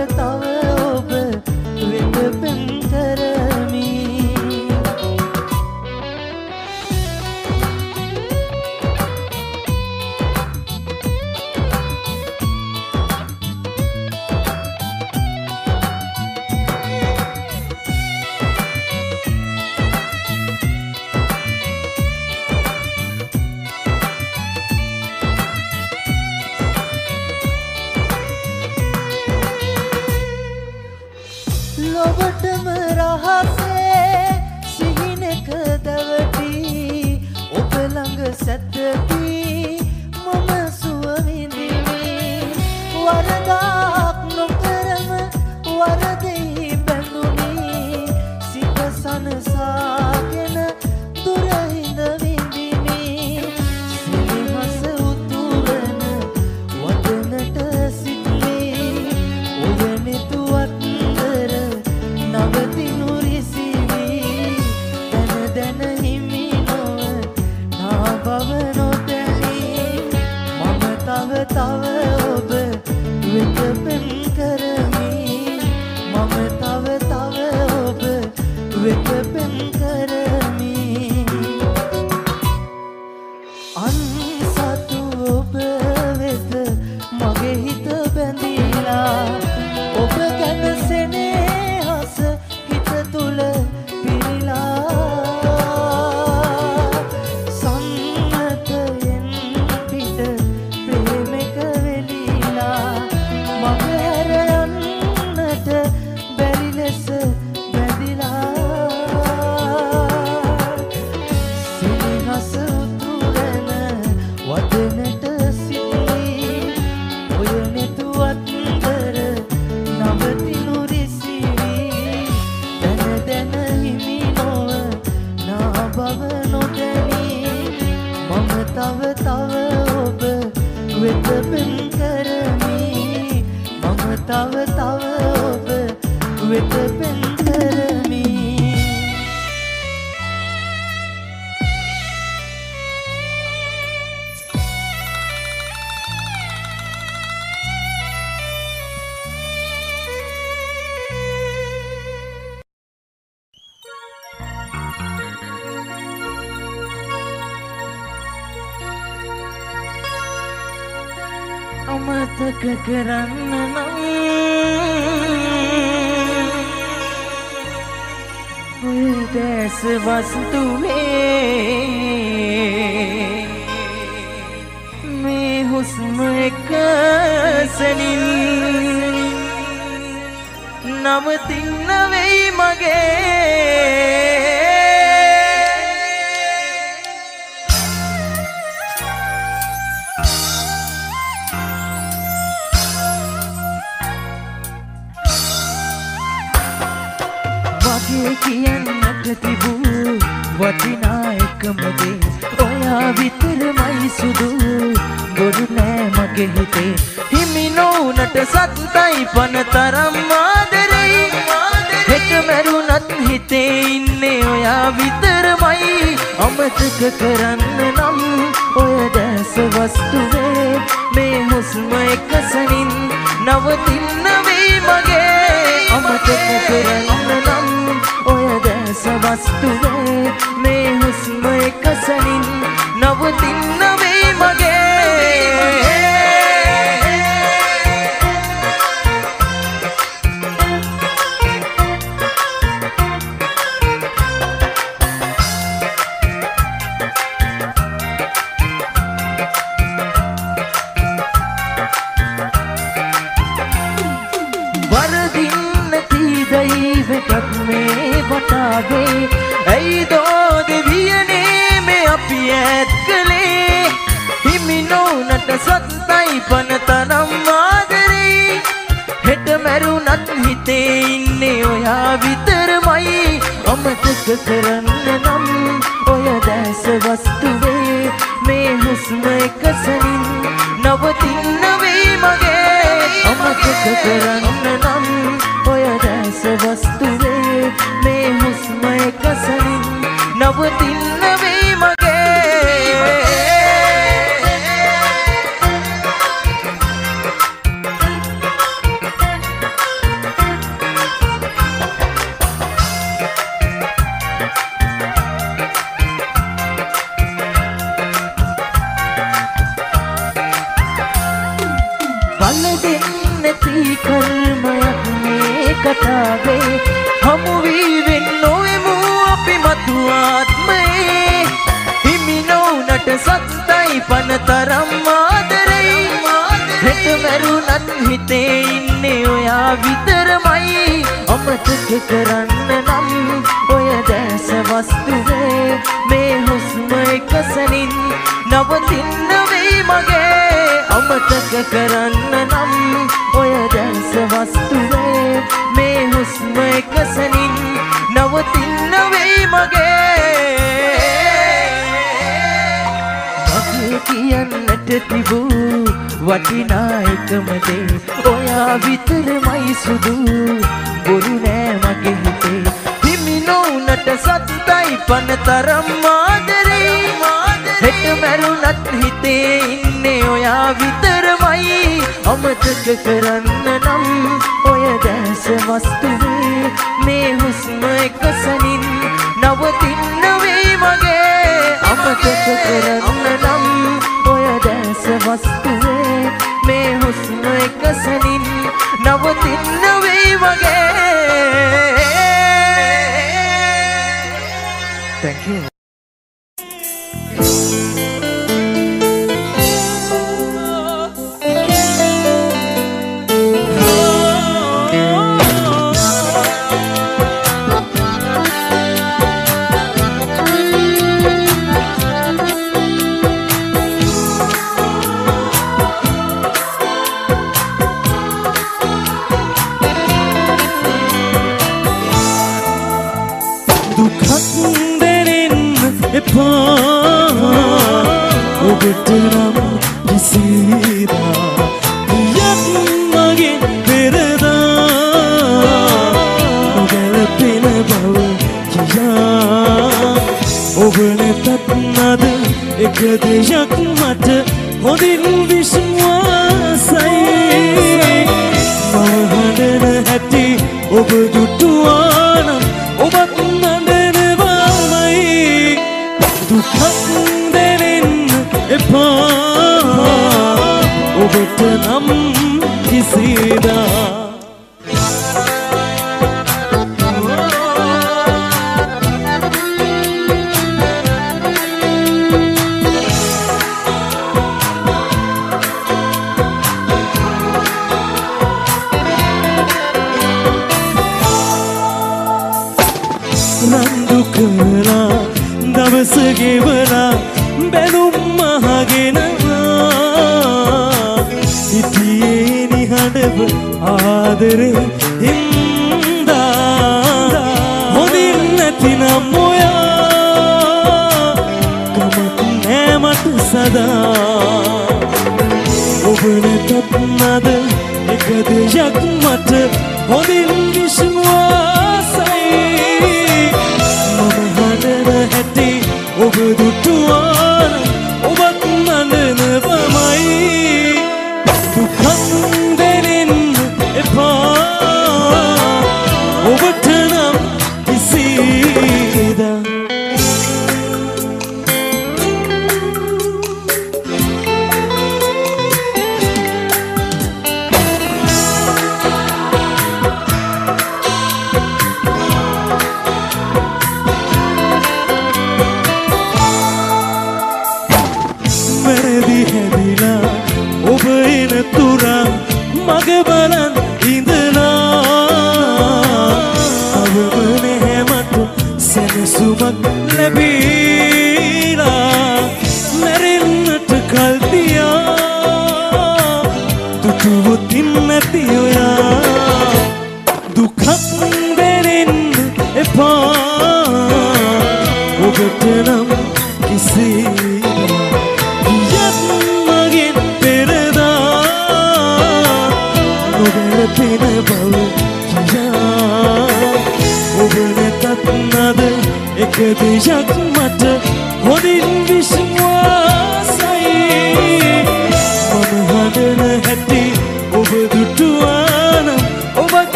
করতা with the අමතක කරන්න නම් ඔය දැස වස්තුවේ මේ හුස්ම එකසනින් නවතින්න වෙයි මගේ වගේ කියන්නට තිබූ වටිනා එකමදේ ඔයා විතරමයි සුදු ගොඩු නෑ මගේ හිතේ. හිමි නොවනට සත්තයි පන තරම් ආදරෙයි. හෙට මැරුණත් හිතේ ඉන්නේ ඔයා විතරමයි. අමතක කරන්න නම් ඔය දැස වස්තුවේ මේ හුස්ම එකසනින් නවතින්න වෙයි මගේ. අමතක කරන්න නම් ඔය දැස වස්තුවේ මේ හුස්ම එකසනින් නවතින්න දෙන්න තී කර්මයක් මේ කතාවේ හමු වී වෙන්නොෙමු අපි මතු ආත්මයේ. හිමි නොවනට සත්තයි පන තරම් ආදරෙයි. හෙට මැරුණත් හිතේ ඉන්නේ ඔයා විතරමයි. අමතක කරන්න නම් ඔය දැස වස්තුවේ මේ හුස්ම එකසනින් නවතින්න වෙයි මගේ. අමතක කරන්න නම් ඔය දැස වස්තුවේ මේ හුස්ම එකසනින් නවතින්න වෙයි මගේ. මගේ කියන්නට තිබූ වටිනා එකමදේ ඔයා විතරමයි සුදු. බොරු නෑ මගේ හිතේ. හිමි නොවනට සත්තයි පන තරම් ආදරෙයි හෙට මැරුණත් හිතේ ඉන්නේ ඔයා විතරමයි. අමතක කරන්න නම් ඔය දැස වස්තුවේ මේ හුස්ම එක සනින් නවතින්න වෙයි මගේ. අමතක කරන්න නම් ඔය දැස වස්තුවේ මේ හුස්ම එක සනින් නවතින්න වෙයි මගේ. किसी दा ආදරේ හින්දා හොඳින් නැතිනම් ඔයා කමක් නෑ මට සදා ඔබ නැතත් නද එක දෙයක්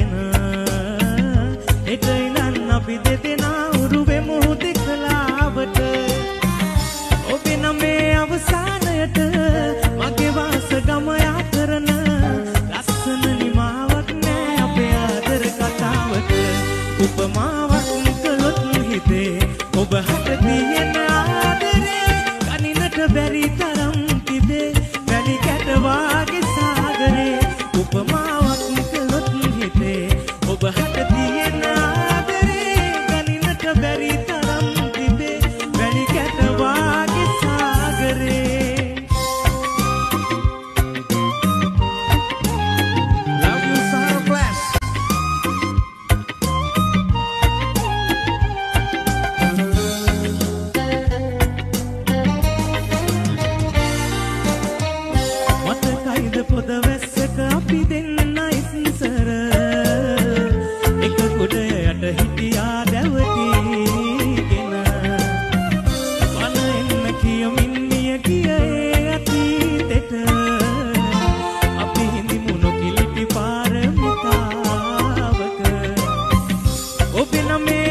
අරගෙන එකයිනන් අපි දෙදෙනා උරුවෙමු දෙකලාවට ඔබ නමේ අවසානයට මගේ වාස ගම කරන ලස්සන නිමාවක් නෑ අපේ ආදර කතාවට. උපමාවක් කළොත් හිතේ ඔබ හට තියෙනා ओ बिना मेरे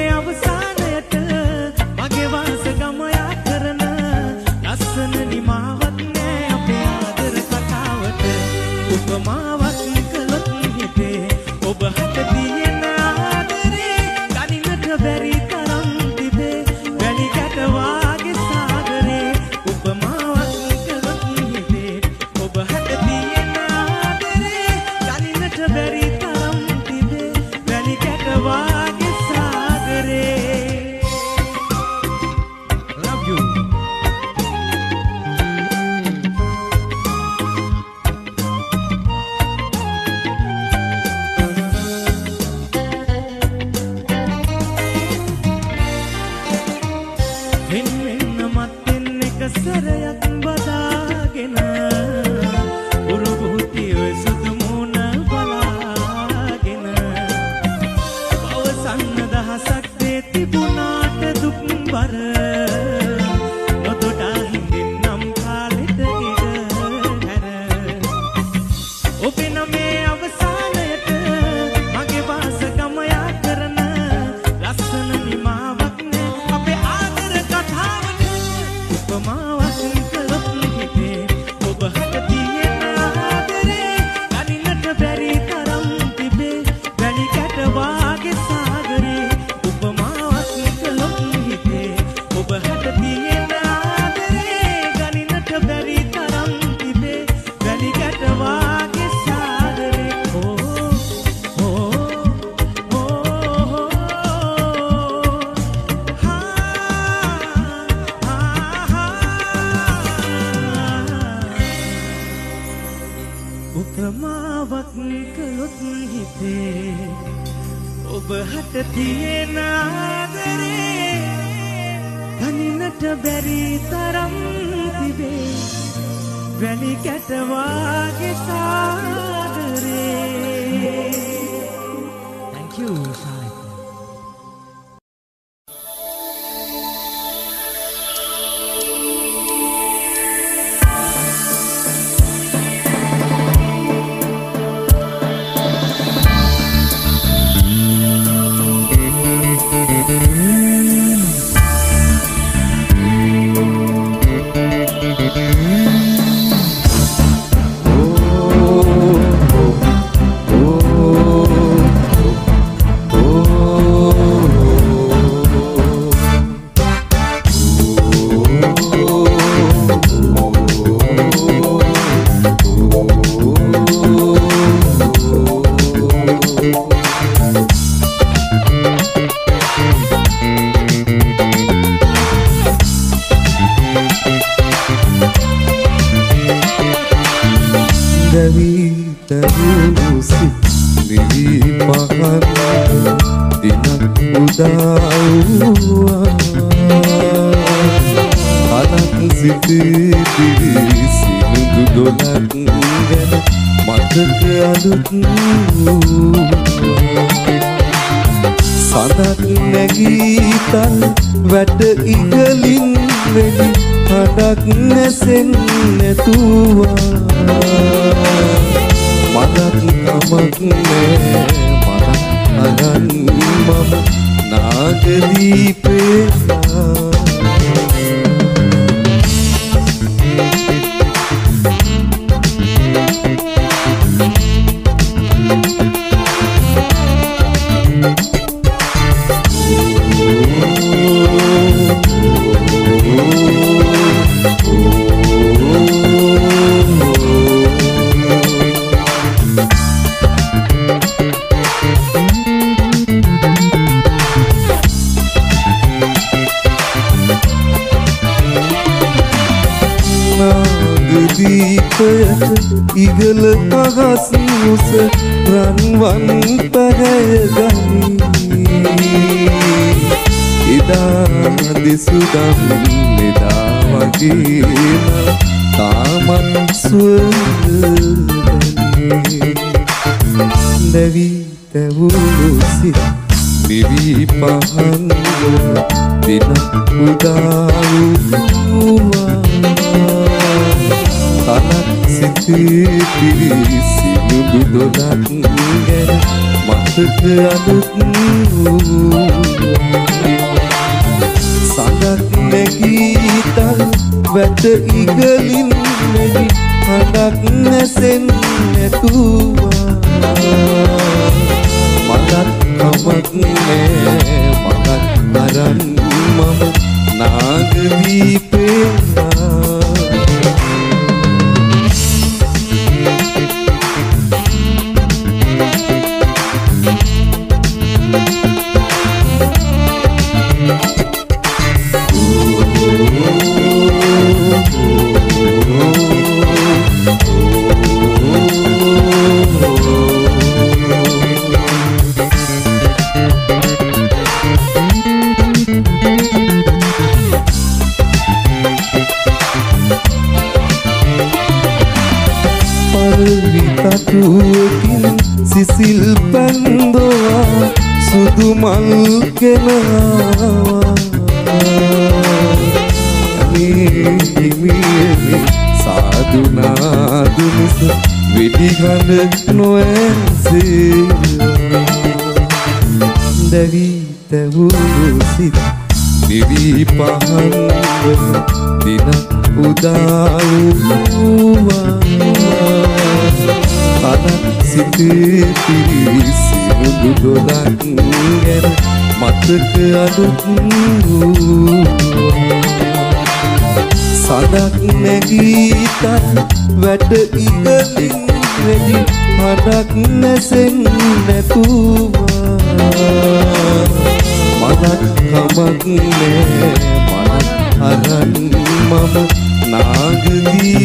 වැට ඉගලින් නැගි හඬක් නැසෙන් නැතුවා මටත් කමක් නෑ මටත් අරන් මම නාගදීපේනා පරිතටුවකින් සිසිල් පැන්දවා සුදු මල් කෙනවා හිමියනි සාදුනාදු මිස වෙඩිගඳ නොඇසේ දැවී තැවූ සිත් නිවී පහන් වන දින උදාවුවා කන සිතේ පිරිසිදු දොලක් ගැන මතක අලුත් සඳක් නැගීතත් වැට ඉගලින් වෙඩි හඩක් නැසෙන් නැතුවා මනත් කමක් නෑ මනත් අරන් මම නාගදීපේයා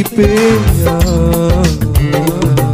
පහදන්න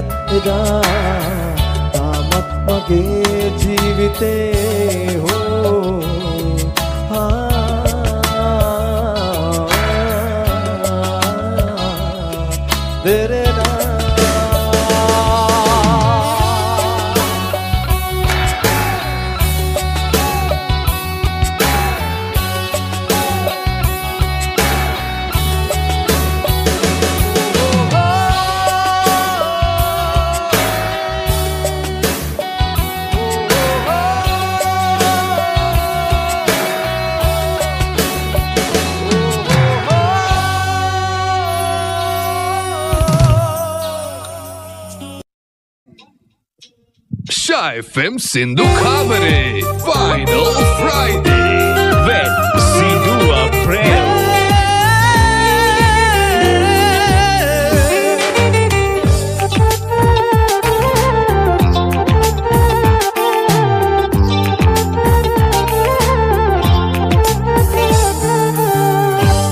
ಎತ್ತದ ತಾಮತ್ಮಗೆ ಜೀವಿತೇ ಹೋ तेरे FM Sindhu Khabare Final Friday. With Sindhu April.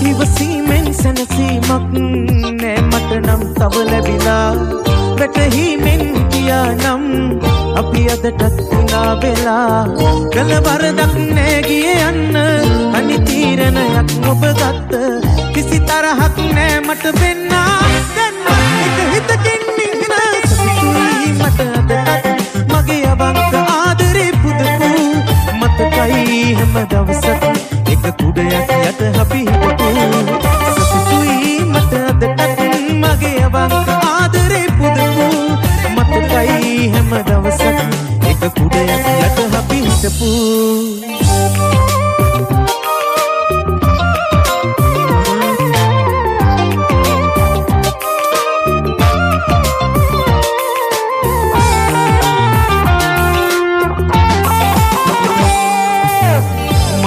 ඉවසීමෙන් සැනසීමක් නෑ මට නම් තව ලැබිලා වැටහීමෙන් කියා නම් අපි අදටත් වුණා වෙලා. කළ වරදක් නෑ ගිය යන්න. අනි තීරණයක් ඔබ ගත්ත. කිසි තරහක් නෑ මට වෙන්නා. දැන් එක හිතකින් ඉන්න සතුටුයි මට අදටත්. මගේ අවංක ආදරේ පුදපු මතකයි හැම දවසක්. එක කුඩයක් යට අපි හිටපු සතුටුයි මට අදටත්. මගේ අවංක යට අපි හිටපු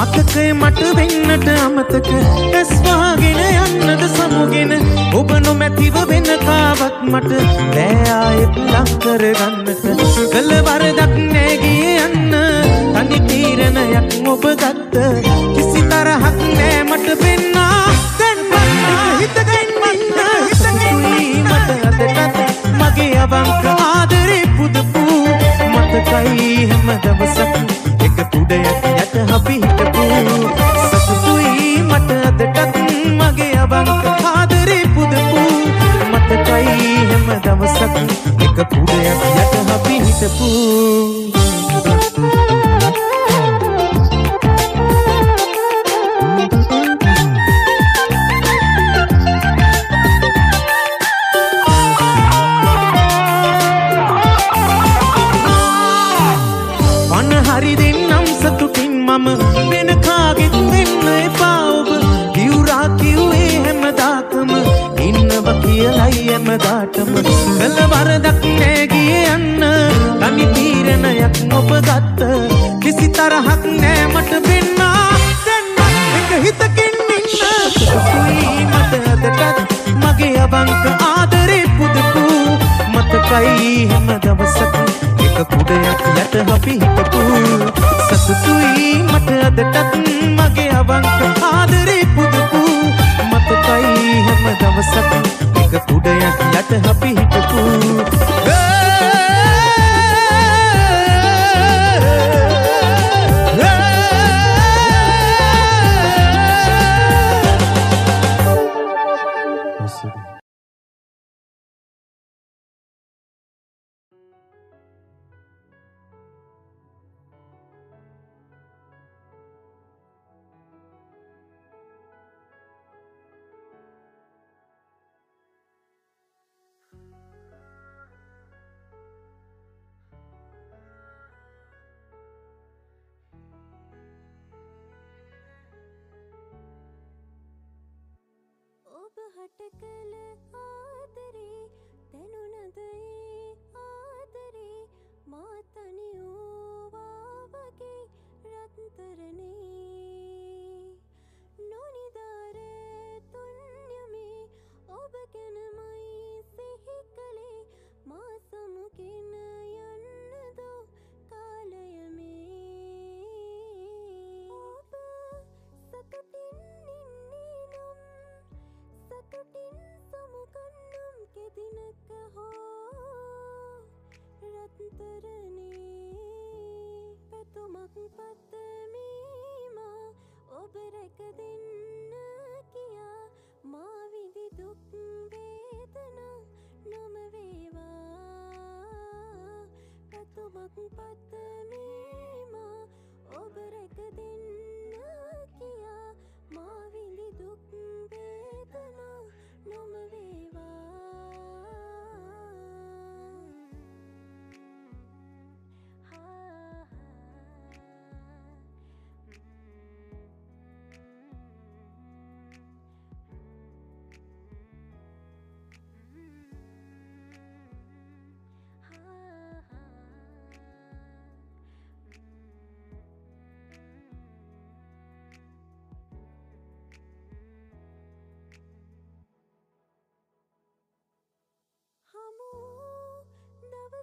මතකය මට වෙන්නට අමතක. ඇස්වාගෙන යන්නද සමුගෙන. ඔබ නොමැතිව වෙන කාවත් මට. බෑආයෙත් ලංකර ගන්නට කළ වරදක් නෑගිය යන්න තනි තීරණයක් ඔබ ගත්ත. කිසි තරහක් නෑ මට පෙන්නා. දැන් පන්නා හිතගන්න හිතගන්න මට අදටත්. මගේ අවංක ආදරේ පුදපු මතකයි හැම දවසක්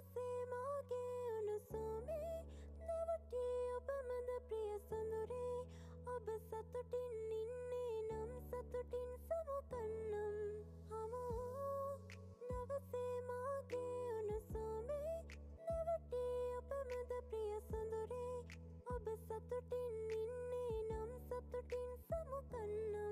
සීමෝගේ උණුසුමේ නැවටී ඔබ මඳ ප්‍රිය සොඳුරේ ඔබ සතුටින් ඉන්නේ නම් සතුටින් සමුකන්නම් හමෝ නවසේමාගේ උණුසුමේ නැවටී ඔබ මඳ ප්‍රිය සොඳුරේ ඔබ සතුටින් ඉන්නේ නම් සතුටින් සමුකන්නම්